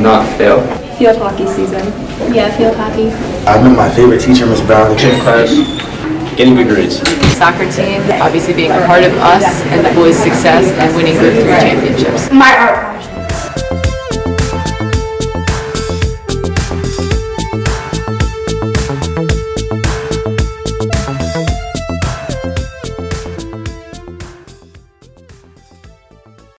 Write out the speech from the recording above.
Not fail. Field hockey season. Yeah, field hockey. I remember my favorite teacher, Miss Brown. Gym class. Getting good grades. Soccer team, obviously being a part of us and the boys' success and winning Group 3 championships. My art